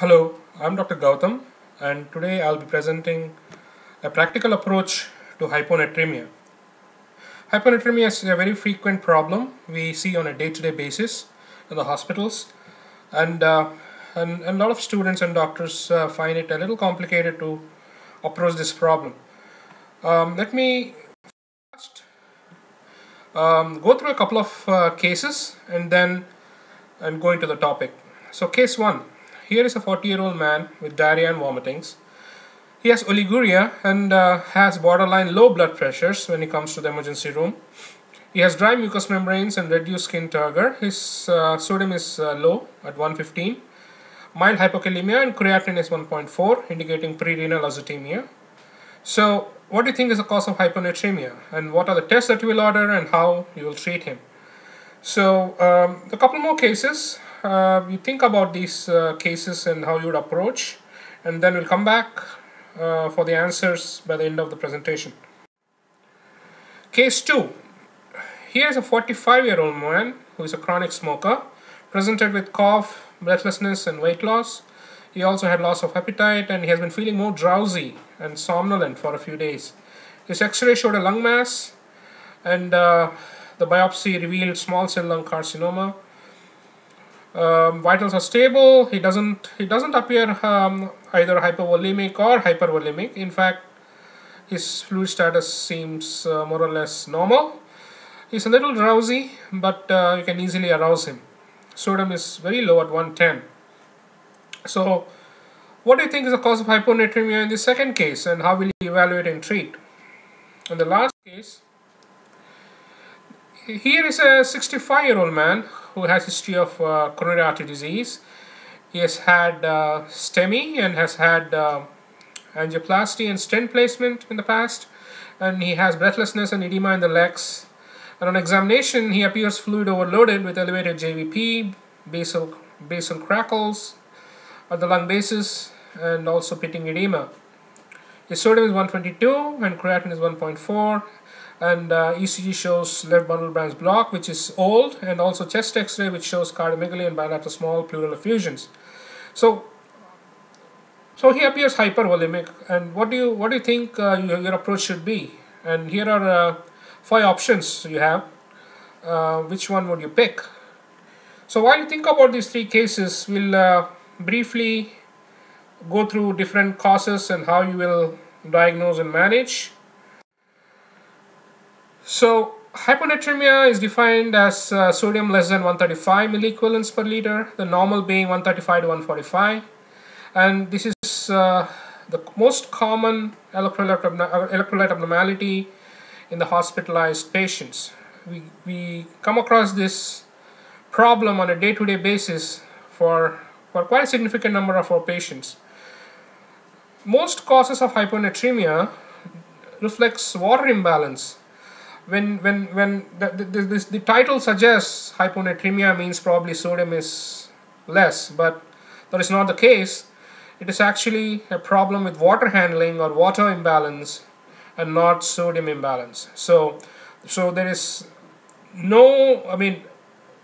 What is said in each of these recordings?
Hello, I'm Dr. Gautam and today I'll be presenting a practical approach to hyponatremia. Hyponatremia is a very frequent problem we see on a day-to-day basis in the hospitals and, uh, and, and, a lot of students and doctors uh, find it a little complicated to approach this problem. Um, let me first um, go through a couple of uh, cases and then and go into the topic. So case 1 here is a 40 year old man with diarrhea and vomitings. He has oliguria and uh, has borderline low blood pressures when he comes to the emergency room. He has dry mucous membranes and reduced skin turgor. His uh, sodium is uh, low at 115. Mild hypokalemia and creatinine is 1.4, indicating pre-renal azotemia. So, what do you think is the cause of hyponatremia? And what are the tests that you will order and how you will treat him? So, um, a couple more cases uh, you think about these uh, cases and how you would approach and then we'll come back uh, for the answers by the end of the presentation. Case 2. Here is a 45 year old man who is a chronic smoker presented with cough, breathlessness and weight loss. He also had loss of appetite and he has been feeling more drowsy and somnolent for a few days. His x-ray showed a lung mass and uh, the biopsy revealed small cell lung carcinoma um, vitals are stable. He doesn't he doesn't appear um, either hypovolemic or hypervolemic. In fact, his fluid status seems uh, more or less normal. He's a little drowsy, but uh, you can easily arouse him. Sodium is very low at 110. So, what do you think is the cause of hyponatremia in the second case, and how will you evaluate and treat? In the last case, here is a 65 year old man who has history of uh, coronary artery disease. He has had uh, STEMI and has had uh, angioplasty and stent placement in the past. And he has breathlessness and edema in the legs. And on examination, he appears fluid overloaded with elevated JVP, basal, basal crackles at the lung bases, and also pitting edema. His sodium is 122 and creatinine is 1.4 and uh, ECG shows left bundle branch block which is old and also chest x-ray which shows cardiomegaly and bilateral small pleural effusions. So so he appears hypervolemic and what do you what do you think uh, your, your, approach should be? And here are uh, five options you have. Uh, which one would you pick? So while you think about these three cases we'll uh, briefly go through different causes and how you will diagnose and manage so hyponatremia is defined as uh, sodium less than 135 milliequivalents per liter, the normal being 135 to 145. And this is uh, the most common electrolyte, electrolyte abnormality in the hospitalized patients. We, we come across this problem on a day-to-day -day basis for, for quite a significant number of our patients. Most causes of hyponatremia reflects water imbalance when when when the, the, the title suggests hyponatremia means probably sodium is less but that is not the case. It is actually a problem with water handling or water imbalance and not sodium imbalance. So so there is no i mean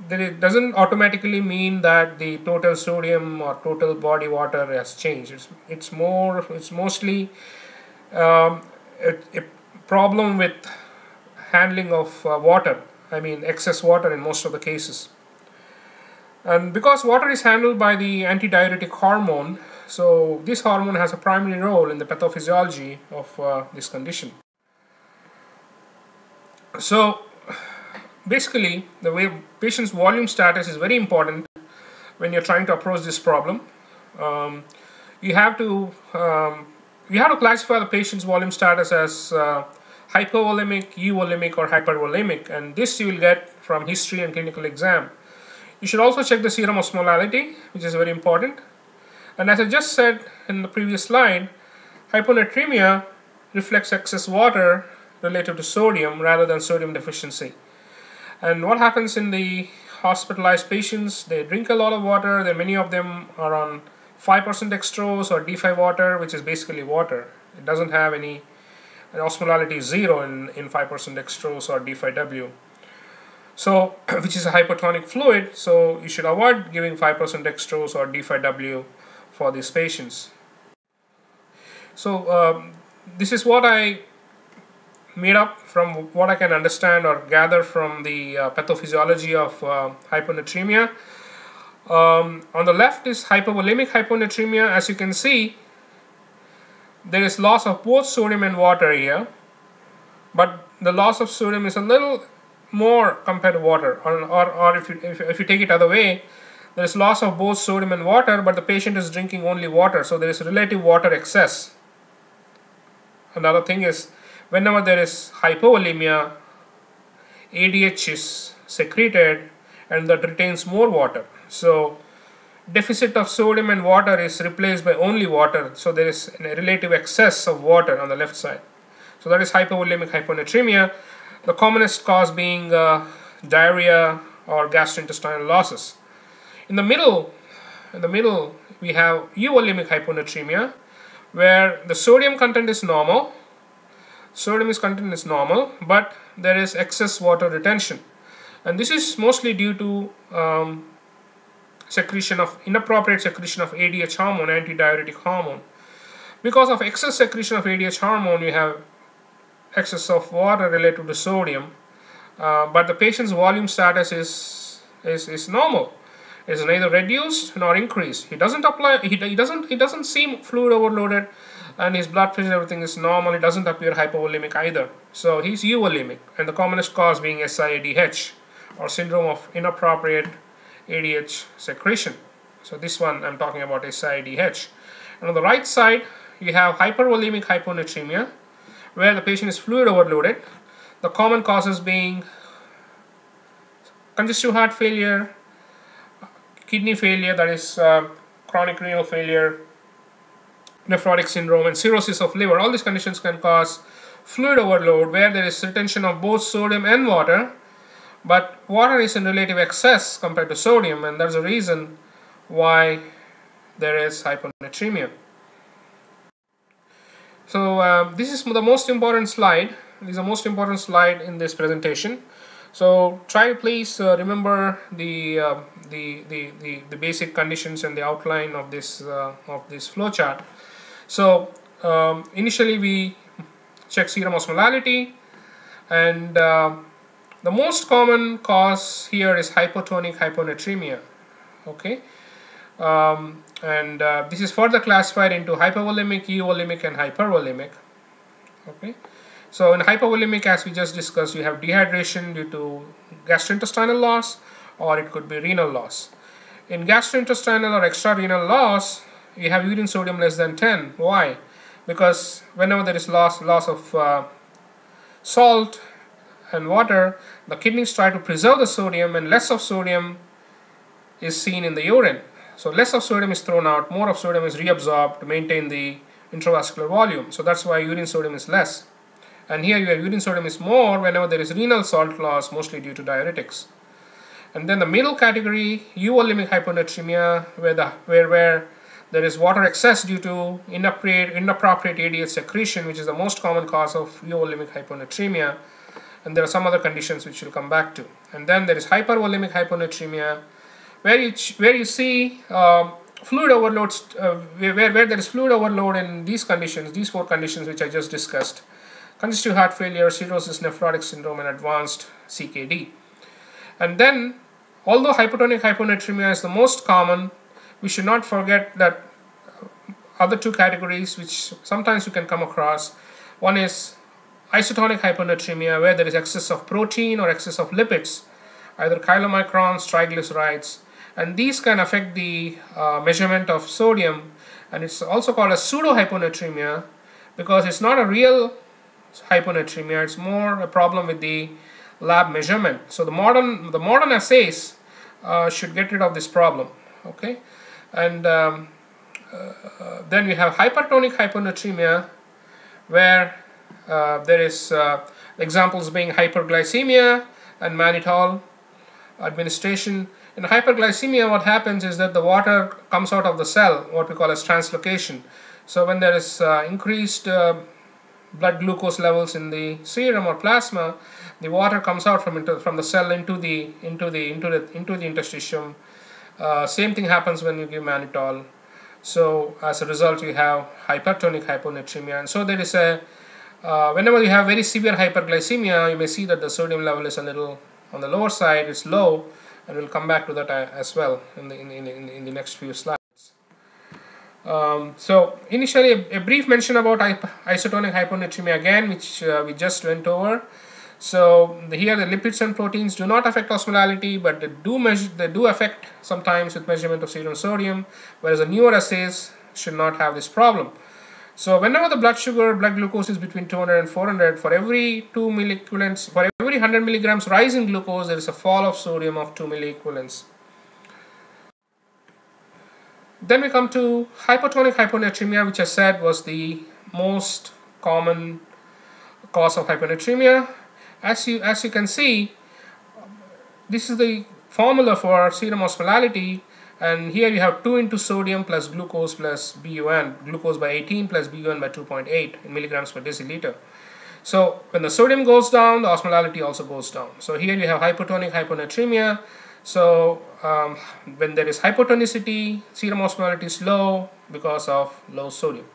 that it doesn't automatically mean that the total sodium or total body water has changed. It's it's more it's mostly um, a, a problem with handling of uh, water, I mean excess water in most of the cases. And because water is handled by the antidiuretic hormone, so this hormone has a primary role in the pathophysiology of uh, this condition. So basically, the way patient's volume status is very important when you're trying to approach this problem. Um, you have to um, you have to classify the patient's volume status as uh, hypovolemic, euvolemic, or hypervolemic, and this you will get from history and clinical exam. You should also check the serum osmolality, which is very important. And as I just said in the previous slide, hyponatremia reflects excess water relative to sodium rather than sodium deficiency. And what happens in the hospitalized patients, they drink a lot of water, then many of them are on 5% dextrose or D5 water, which is basically water. It doesn't have any osmolality is zero in, in 5% dextrose or D5W. So, which is a hypertonic fluid, so you should avoid giving 5% dextrose or D5W for these patients. So um, this is what I made up from what I can understand or gather from the uh, pathophysiology of uh, hyponatremia. Um, on the left is hypovolemic hyponatremia. As you can see, there is loss of both sodium and water here, but the loss of sodium is a little more compared to water. Or, or, or if, you, if, if you take it other way, there is loss of both sodium and water, but the patient is drinking only water, so there is relative water excess. Another thing is, whenever there is hypovolemia, ADH is secreted and that retains more water. So deficit of sodium and water is replaced by only water. So there is a relative excess of water on the left side. So that is hypovolemic hyponatremia. The commonest cause being uh, diarrhea or gastrointestinal losses. In the middle, in the middle, we have euvolemic hyponatremia, where the sodium content is normal. Sodium is content is normal, but there is excess water retention, and this is mostly due to um, secretion of inappropriate secretion of ADH hormone, antidiuretic hormone. Because of excess secretion of ADH hormone, you have excess of water related to sodium, uh, but the patient's volume status is is, is normal. It's neither reduced nor increased. He doesn't apply. He, he doesn't. He doesn't seem fluid overloaded, and his blood pressure everything is normal. He doesn't appear hypovolemic either. So he's euvolemic, and the commonest cause being SIADH, or syndrome of inappropriate ADH secretion. So this one I'm talking about SIADH. And on the right side, you have hypervolemic hyponatremia, where the patient is fluid overloaded. The common causes being congestive heart failure, kidney failure, that is uh, chronic renal failure, nephrotic syndrome, and cirrhosis of liver. All these conditions can cause fluid overload where there is retention of both sodium and water but water is in relative excess compared to sodium, and that's the reason why there is hyponatremia. So uh, this is the most important slide. This is the most important slide in this presentation. So try to please uh, remember the, uh, the, the, the, the, basic conditions and the outline of this, uh, of this flowchart. So um, initially we check serum osmolality and uh, the most common cause here is hypotonic hyponatremia. Okay, um, and uh, this is further classified into hypovolemic, euvolemic, and hypervolemic. Okay, so in hypovolemic, as we just discussed, you have dehydration due to gastrointestinal loss, or it could be renal loss. In gastrointestinal or extrarenal loss, you have urine sodium less than 10. Why? Because whenever there is loss loss of uh, salt and water, the kidneys try to preserve the sodium and less of sodium is seen in the urine. So less of sodium is thrown out, more of sodium is reabsorbed to maintain the intravascular volume. So that's why urine sodium is less. And here you have urine sodium is more whenever there is renal salt loss, mostly due to diuretics. And then the middle category, euvolemic hyponatremia, where the where where there is water excess due to inappropriate, inappropriate ADH secretion, which is the most common cause of euvolemic hyponatremia and there are some other conditions which we'll come back to. And then there is hypervolemic hyponatremia, where you where you see uh, fluid overload, uh, where, where there is fluid overload in these conditions, these four conditions which I just discussed, congestive heart failure, cirrhosis, nephrotic syndrome, and advanced CKD. And then, although hypotonic hyponatremia is the most common, we should not forget that other two categories which sometimes you can come across. One is isotonic hyponatremia where there is excess of protein or excess of lipids, either chylomicrons, triglycerides, and these can affect the uh, measurement of sodium and it's also called a pseudo hyponatremia because it's not a real hyponatremia it's more a problem with the lab measurement. So the modern the modern assays uh, should get rid of this problem okay? And um, uh, then we have hypertonic hyponatremia where there is uh, examples being hyperglycemia and mannitol administration. In hyperglycemia, what happens is that the water comes out of the cell, what we call as translocation. So when there is uh, increased uh, blood glucose levels in the serum or plasma, the water comes out from into, from the cell into the into the into the into the interstitium. Uh, same thing happens when you give mannitol. So as a result, you have hypertonic hyponatremia. And so there is a, uh, whenever you have very severe hyperglycemia, you may see that the sodium level is a little on the lower side, it's low, and we'll come back to that uh, as well in the, in, in, in the next few slides. Um, so initially a, a, brief mention about isotonic hyponatremia again which uh, we just went over. So the, here the lipids and proteins do not affect osmolality but they do measure they do affect sometimes with measurement of serum sodium whereas the newer assays should not have this problem. So whenever the blood sugar blood glucose is between 200 and 400 for every 2 milliequivalents for every 100 milligrams rise in glucose there is a fall of sodium of 2 milliequivalents. Then we come to hypotonic hyponatremia, which I said was the most common cause of hyponatremia. As you, as you can see, this is the formula for serum osmolality and here you have 2 into sodium plus glucose plus BUN, glucose by 18 plus BUN by 2.8 milligrams per deciliter. So when the sodium goes down, the osmolality also goes down. So here you have hypotonic hyponatremia, so um, when there is hypotonicity, serum osmolality is low because of low sodium.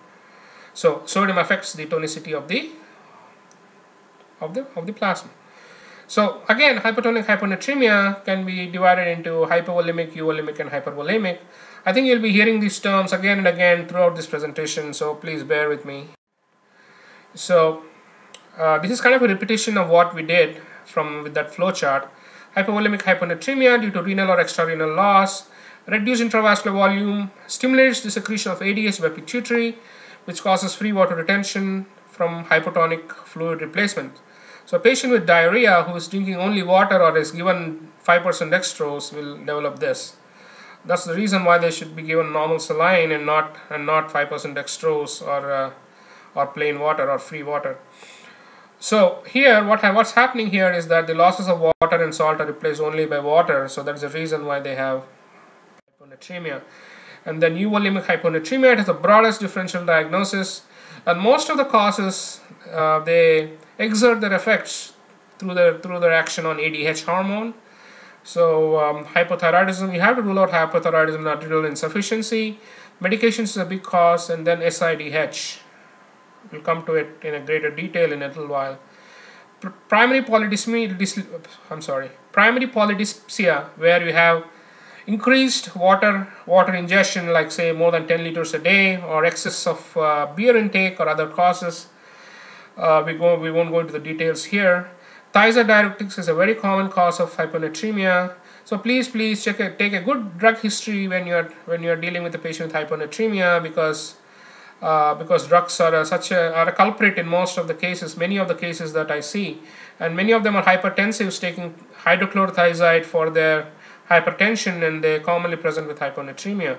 So sodium affects the tonicity of the of the of the plasma. So again, hypotonic hyponatremia can be divided into hypovolemic, euvolemic, and hypervolemic. I think you'll be hearing these terms again and again throughout this presentation, so please bear with me. So uh, this is kind of a repetition of what we did from with that flow chart hypovolemic hyponatremia due to renal or extrarenal loss, reduced intravascular volume, stimulates the secretion of ADH by pituitary, which causes free water retention from hypotonic fluid replacement. So a patient with diarrhea who is drinking only water or is given 5% dextrose will develop this. That's the reason why they should be given normal saline and not and not 5% dextrose or uh, or plain water or free water. So here what what's happening here is that the losses of water and salt are replaced only by water so that's the reason why they have hyponatremia. And then euvolemic hyponatremia it has the broadest differential diagnosis and most of the causes uh, they exert their effects through their through their action on ADH hormone. So um, hypothyroidism, you have to rule out hypothyroidism adrenal insufficiency. Medications is a big cause, and then SIDH. We'll come to it in a greater detail in a little while. Pr primary polydysmia, I'm sorry, primary polydipsia, where you have increased water water ingestion, like say more than 10 liters a day, or excess of uh, beer intake or other causes. Uh, we go we won't go into the details here. Thiazide diuretics is a very common cause of hyponatremia. So please, please check a, take a good drug history when you're when you're dealing with a patient with hyponatremia because uh, because drugs are a, such a, are a culprit in most of the cases, many of the cases that I see. And many of them are hypertensives taking hydrochlorothiazide for their hypertension and they're commonly present with hyponatremia.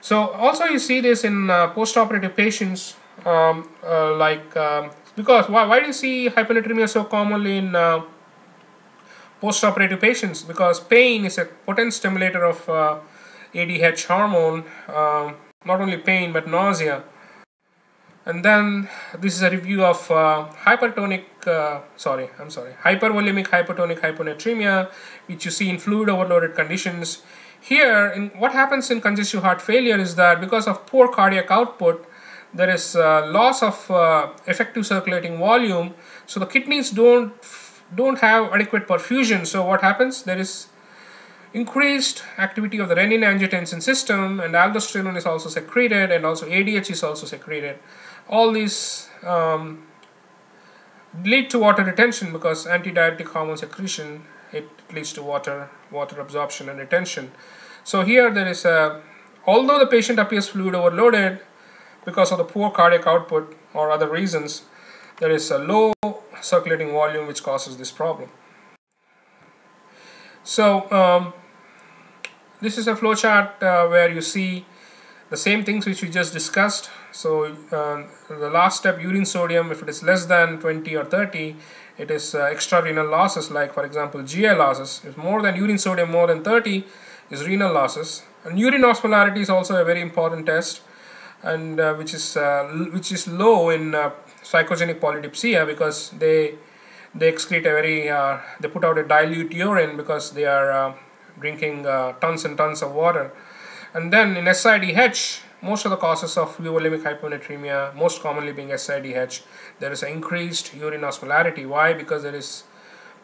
So also you see this in uh, post-operative patients um, uh, like um, because why, why do you see hyponatremia so commonly in uh, post-operative patients because pain is a potent stimulator of ADH uh, hormone um, not only pain but nausea. And then this is a review of uh, hypertonic, uh, sorry, I'm sorry, hypervolemic hypertonic hyponatremia, which you see in fluid overloaded conditions. Here, in what happens in congestive heart failure is that because of poor cardiac output, there is uh, loss of uh, effective circulating volume, so the kidneys don't don't have adequate perfusion. So what happens? There is increased activity of the renin-angiotensin system and aldosterone is also secreted and also ADH is also secreted. All these um, lead to water retention because antidiuretic hormone secretion it leads to water water absorption and retention. So here there is a although the patient appears fluid overloaded because of the poor cardiac output or other reasons there is a low circulating volume which causes this problem. So um, this is a flowchart uh, where you see the same things which we just discussed. So uh, the last step, urine sodium, if it is less than 20 or 30, it is uh, extra-renal losses like for example GI losses. If more than urine sodium more than 30 is renal losses. And urine osmolarity is also a very important test and uh, which is uh, which is low in uh, psychogenic polydipsia because they they excrete a very they put out a dilute urine because they are drinking tons and tons of water. And then in SIDH, most of the causes of euvolemic hyponatremia, most commonly being SIDH, there is increased urine osmolarity. Why? Because there is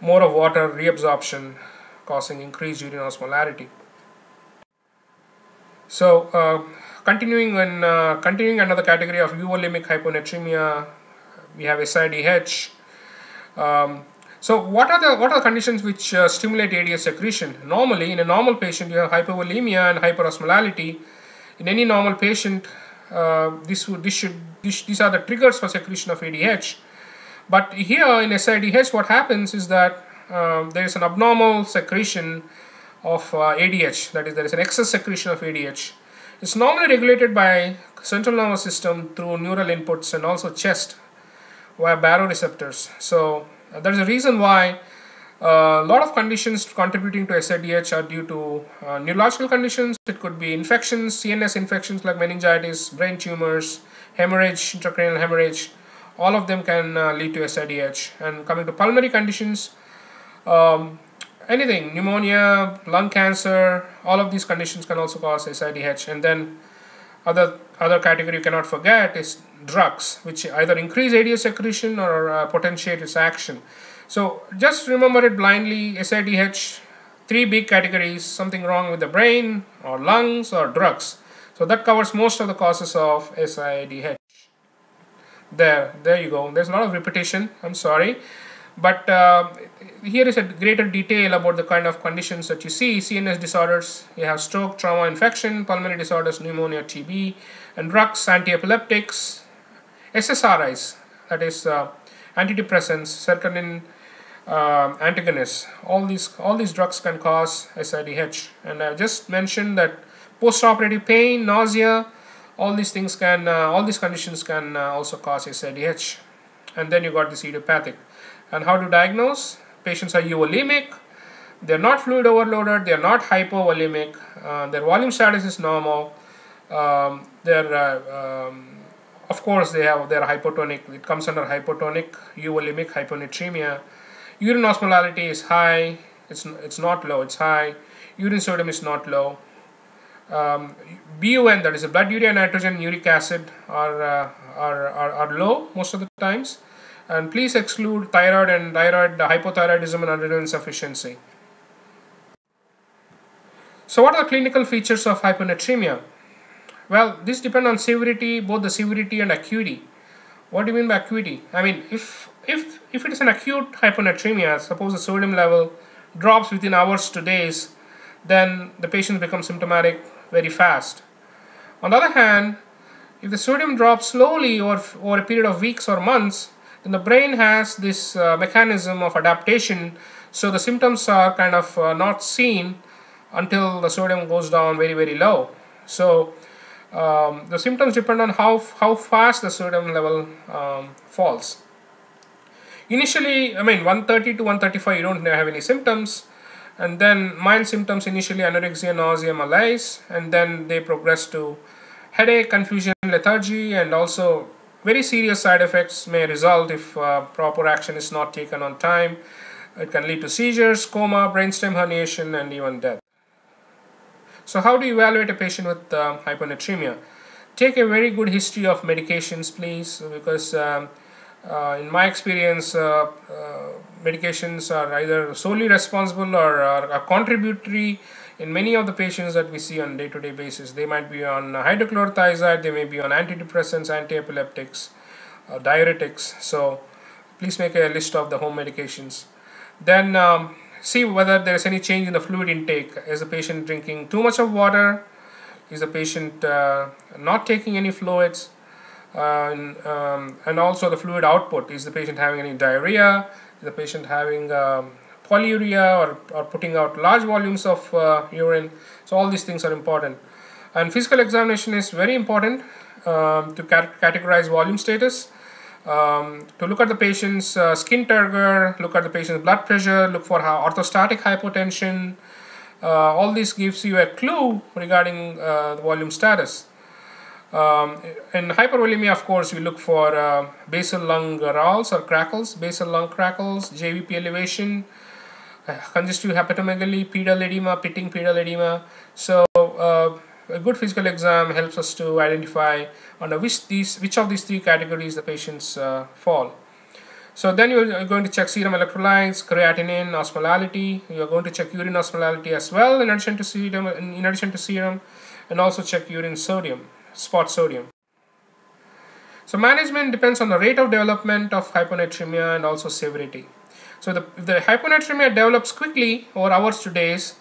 more of water reabsorption causing increased urine osmolarity. So uh, continuing in uh, continuing another category of euvolemic hyponatremia, we have SIDH. Um, so what are the what are the conditions which uh, stimulate ADH secretion? Normally, in a normal patient, you have hypovolemia and hyperosmolality. In any normal patient, uh, this would this should this, these are the triggers for secretion of ADH. But here in SIDH, what happens is that um, there is an abnormal secretion of uh, ADH. That is, there is an excess secretion of ADH. It's normally regulated by central nervous system through neural inputs and also chest via baroreceptors. So uh, there's a reason why uh, a lot of conditions contributing to SIDH are due to uh, neurological conditions. It could be infections, CNS infections like meningitis, brain tumors, hemorrhage, intracranial hemorrhage. All of them can uh, lead to SIDH. And coming to pulmonary conditions, um, anything, pneumonia, lung cancer, all of these conditions can also cause SIDH. And then other other category you cannot forget is drugs, which either increase ADH secretion or uh, potentiate its action. So just remember it blindly, SIDH, three big categories, something wrong with the brain or lungs or drugs. So that covers most of the causes of SIDH. There, there you go. There's a lot of repetition. I'm sorry. But uh, here is a greater detail about the kind of conditions that you see. CNS disorders, you have stroke, trauma, infection, pulmonary disorders, pneumonia, TB, and drugs, anti-epileptics, SSRIs, that is uh, antidepressants, serotonin uh, antagonists. All these all these drugs can cause SIDH. And I just mentioned that post-operative pain, nausea, all these things can, uh, all these conditions can uh, also cause SIDH. And then you got this idiopathic. And how to diagnose? Patients are euvolemic, they're not fluid overloaded, they're not hypovolemic, uh, their volume status is normal, um, they're, uh, um, of course, they have they're hypotonic, it comes under hypotonic, euvolemic hyponatremia. Urine osmolality is high, it's, it's not low, it's high. Urine sodium is not low. Um, BUN, that is a blood urea nitrogen uric acid, are, uh, are, are, are low most of the times and please exclude thyroid and thyroid hypothyroidism and adrenal insufficiency. So what are the clinical features of hyponatremia? Well, this depends on severity, both the severity and acuity. What do you mean by acuity? I mean, if if if it is an acute hyponatremia, suppose the sodium level drops within hours to days, then the patient becomes symptomatic very fast. On the other hand, if the sodium drops slowly over, over a period of weeks or months, the brain has this uh, mechanism of adaptation. So the symptoms are kind of uh, not seen until the sodium goes down very very low. So um, the symptoms depend on how how fast the sodium level um, falls. Initially i mean 130 to 135 you don't have any symptoms. And then mild symptoms initially anorexia nausea malaise. And then they progress to headache confusion lethargy and also very serious side effects may result if uh, proper action is not taken on time. It can lead to seizures, coma, brainstem herniation, and even death. So how do you evaluate a patient with uh, hyponatremia? Take a very good history of medications, please, because um, uh, in my experience, uh, uh, medications are either solely responsible or are contributory in many of the patients that we see on day-to-day basis they might be on hydrochlorothiazide they may be on antidepressants anti-epileptics uh, diuretics. So please make a list of the home medications. Then um, see whether there is any change in the fluid intake. Is the patient drinking too much of water? Is the patient uh, not taking any fluids? Uh, and, um, and also the fluid output. Is the patient having any diarrhea? Is the patient having um, polyuria or, or putting out large volumes of uh, urine. So all these things are important. And physical examination is very important um, to cat categorize volume status. Um, to look at the patient's uh, skin turgor, look at the patient's blood pressure, look for how orthostatic hypotension. Uh, all this gives you a clue regarding uh, the volume status. Um, in hypervolemia, of course, we look for uh, basal lung rales or crackles, basal lung crackles, JVP elevation, congestive hepatomegaly, pedal edema, pitting pedal edema. So uh, a good physical exam helps us to identify under which these which of these three categories the patients uh, fall. So then you're going to check serum electrolytes, creatinine, osmolality. You're going to check urine osmolality as well in addition to serum, in addition to serum, and also check urine sodium, spot sodium. So management depends on the rate of development of hyponatremia and also severity. So the, if the hyponatremia develops quickly over hours to days,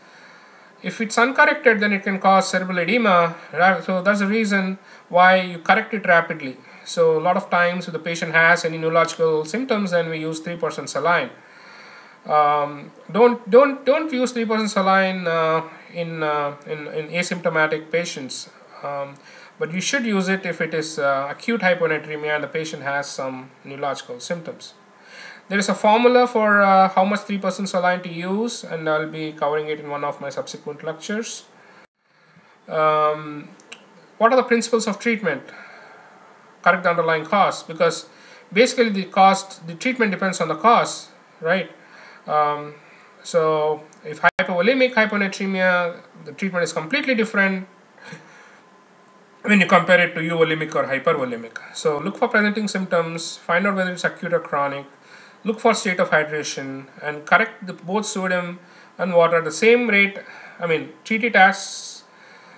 if it's uncorrected, then it can cause cerebral edema. So that's the reason why you correct it rapidly. So a lot of times if the patient has any neurological symptoms, then we use 3% saline. Um, don't don't don't use 3% saline uh, in, uh, in, in asymptomatic patients. Um, but you should use it if it is uh, acute hyponatremia and the patient has some neurological symptoms. There is a formula for uh, how much 3% saline to use and I'll be covering it in one of my subsequent lectures. Um, what are the principles of treatment? Correct the underlying cause because basically the cost, the treatment depends on the cause, right? Um, so if hypovolemic hyponatremia, the treatment is completely different when you compare it to euvolemic or hypervolemic. So look for presenting symptoms, find out whether it's acute or chronic, look for state of hydration and correct the, both sodium and water at the same rate, I mean treat it as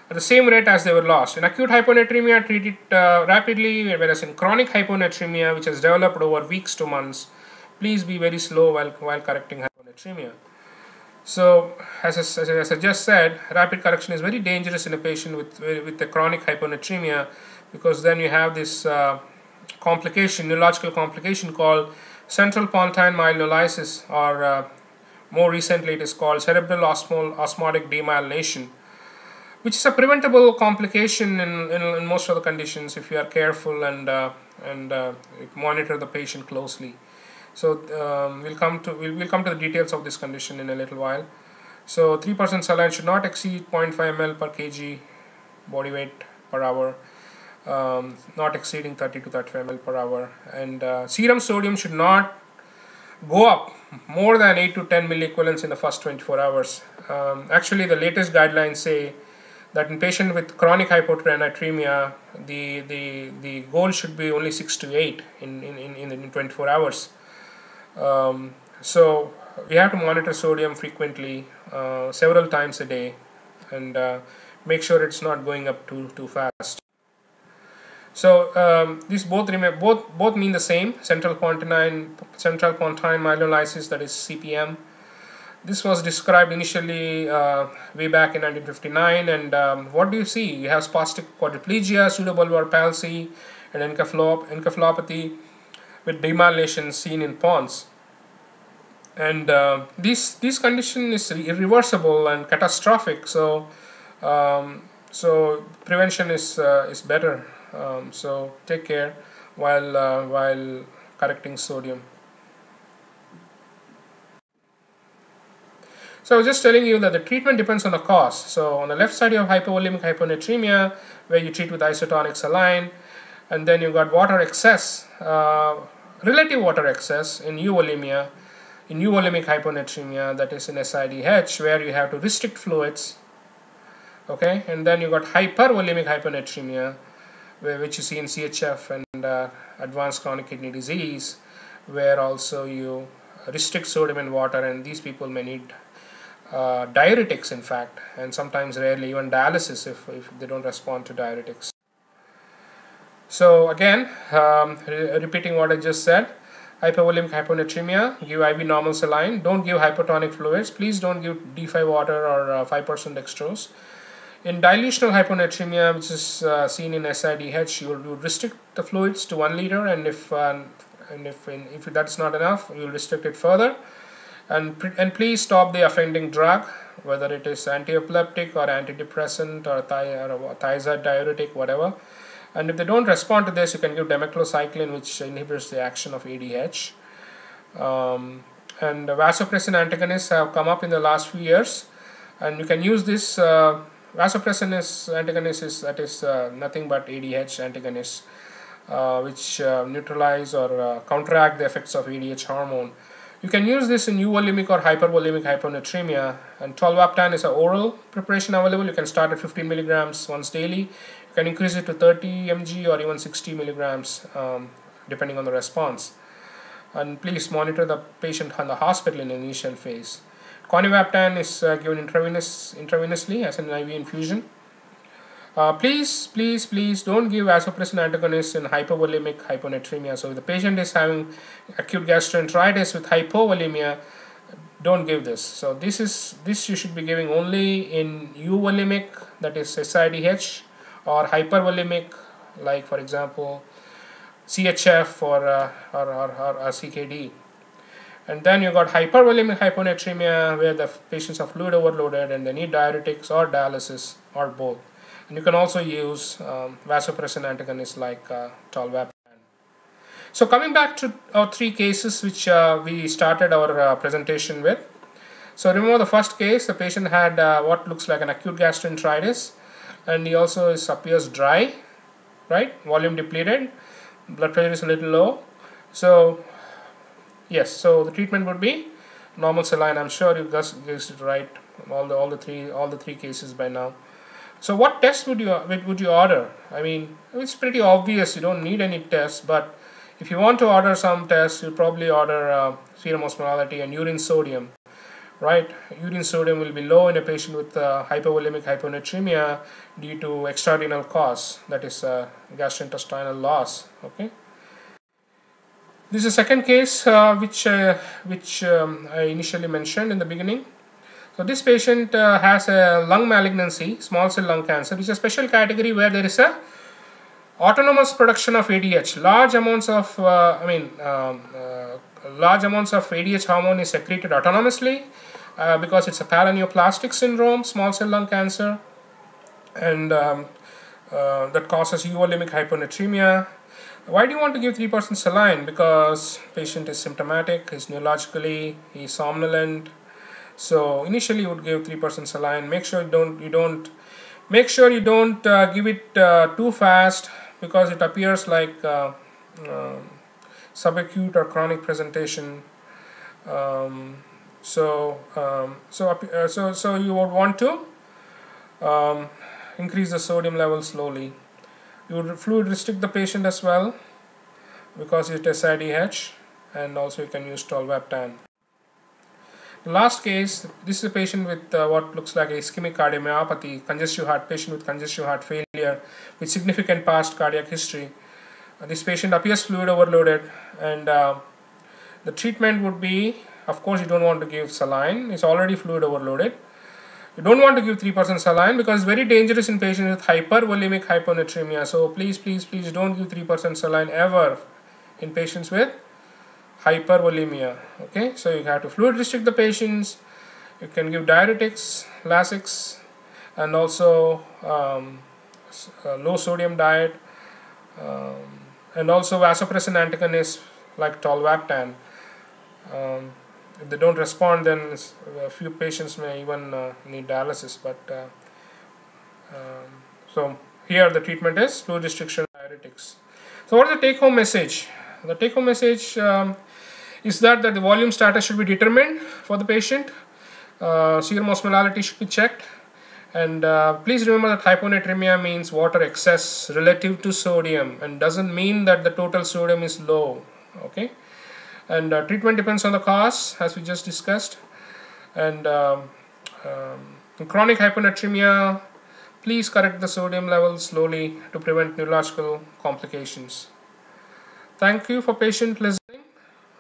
at the same rate as they were lost. In acute hyponatremia, treat it uh, rapidly, whereas in chronic hyponatremia, which has developed over weeks to months, please be very slow while, while correcting hyponatremia. So, as I, as I just said, rapid correction is very dangerous in a patient with, with a chronic hyponatremia because then you have this uh, complication, neurological complication called central pontine myelinolysis or uh, more recently it is called cerebral osmol osmotic demyelination which is a preventable complication in, in, in, most of the conditions if you are careful and uh, and uh, monitor the patient closely. So um, we'll come to we'll, we'll come to the details of this condition in a little while. So 3% saline should not exceed 0.5 ml per kg body weight per hour um, not exceeding 30 to 35 ml per hour. And uh, serum sodium should not go up more than 8 to 10 milliequivalents in the first 24 hours. Um, actually the latest guidelines say that in patient with chronic hyponatremia the, the, the goal should be only 6 to 8 in, in, in, in 24 hours. Um, so we have to monitor sodium frequently uh, several times a day and uh, make sure it's not going up too, too fast so um, these both remain both both mean the same central pontine central pontine myelinolysis that is CPM. This was described initially uh, way back in 1959 and um, what do you see? You have spastic quadriplegia, pseudobulbar palsy and encephalop encephalopathy with demyelination seen in pons. And uh, this this condition is irreversible and catastrophic. So um, so prevention is uh, is better um, so take care while uh, while correcting sodium. So I was just telling you that the treatment depends on the cause. So on the left side you have hypovolemic hyponatremia where you treat with isotonic saline and then you got water excess uh, relative water excess in euvolemia in euvolemic hyponatremia that is in SIDH where you have to restrict fluids okay? And then you got hypervolemic hyponatremia which you see in CHF and uh, advanced chronic kidney disease where also you restrict sodium in water and these people may need uh, diuretics in fact and sometimes rarely even dialysis if, if they don't respond to diuretics. So again, um, re repeating what I just said, hypovolemic hyponatremia, give IV normal saline, don't give hypotonic fluids, please don't give D5 water or 5% uh, dextrose. In dilutional hyponatremia, which is uh, seen in SIDH, you will restrict the fluids to one liter, and if uh, and if if that's not enough, you will restrict it further. And and please stop the offending drug, whether it is antiepileptic or antidepressant or, thi or thiazide diuretic, whatever. And if they don't respond to this, you can give demeclocycline, which inhibits the action of ADH. Um, and vasopressin antagonists have come up in the last few years, and you can use this. Uh, vasopressin is antagonist is that is uh, nothing but ADH antagonists uh, which uh, neutralize or uh, counteract the effects of ADH hormone. You can use this in euvolemic or hypervolemic hyponatremia. And tolvaptan is an oral preparation available. You can start at 15 milligrams once daily. You can increase it to 30 mg or even 60 milligrams um, depending on the response. And please monitor the patient on the hospital in the initial phase. Conivaptan is uh, given intravenous, intravenously as an IV infusion. Uh, please, please, please don't give vasopressin antagonists in hypovolemic hyponatremia. So if the patient is having acute gastroenteritis with hypovolemia, don't give this. So this is this you should be giving only in euvolemic, that is SIDH, or hypervolemic, like for example CHF or, uh, or, or, or, or CKD. And then you got hypervolemic hyponatremia where the patients are fluid overloaded and they need diuretics or dialysis or both. And you can also use um, vasopressin antagonists like uh, tolvaptan. So coming back to our three cases which uh, we started our uh, presentation with. So remember the first case, the patient had uh, what looks like an acute gastroenteritis and he also is, appears dry, right? Volume depleted, blood pressure is a little low. So Yes, so the treatment would be normal saline. I'm sure you guessed it right. All the all the three all the three cases by now. So what test would you would you order? I mean, it's pretty obvious. You don't need any tests, but if you want to order some tests, you probably order uh, serum osmolality and urine sodium. Right, urine sodium will be low in a patient with uh, hypovolemic hyponatremia due to extrarenal cause, that is uh, gastrointestinal loss. Okay. This is a second case uh, which, uh, which um, I initially mentioned in the beginning. So this patient uh, has a lung malignancy, small cell lung cancer, which is a special category where there is a autonomous production of ADH. Large amounts of, uh, I mean, um, uh, large amounts of ADH hormone is secreted autonomously uh, because it's a paraneoplastic syndrome, small cell lung cancer, and um, that causes euvolemic hyponatremia why do you want to give 3% saline? Because patient is symptomatic, he's neurologically, he's somnolent. So initially you would give 3% saline. Make sure you don't, you don't, make sure you don't uh, give it uh, too fast because it appears like uh, um, subacute or chronic presentation. Um, so, um, so, uh, so, so you would want to um, increase the sodium level slowly. You would fluid restrict the patient as well because it is SIDH and also you can use tolvaptan. The last case, this is a patient with uh, what looks like ischemic cardiomyopathy, congestive heart patient with congestive heart failure with significant past cardiac history. Uh, this patient appears fluid overloaded and uh, the treatment would be, of course you don't want to give saline, it's already fluid overloaded. You don't want to give 3% saline because it's very dangerous in patients with hypervolemic hyponatremia. So please, please, please don't give 3% saline ever in patients with hypervolemia. Okay, so you have to fluid restrict the patients. You can give diuretics, Lasix, and also um, low sodium diet, um, and also vasopressin antagonists like tolvaptan. Um, if they don't respond, then a few patients may even uh, need dialysis. But uh, um, so here the treatment is fluid restriction diuretics. So what is the take-home message? The take-home message um, is that, that the volume status should be determined for the patient. Uh, serum osmolality should be checked. And uh, please remember that hyponatremia means water excess relative to sodium and doesn't mean that the total sodium is low. Okay and uh, treatment depends on the cause as we just discussed. And um, um, chronic hyponatremia please correct the sodium level slowly to prevent neurological complications. Thank you for patient listening.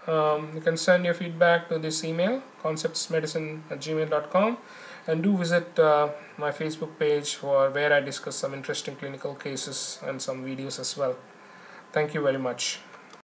Um, you can send your feedback to this email conceptsmedicine at gmail.com and do visit uh, my facebook page for where i discuss some interesting clinical cases and some videos as well. Thank you very much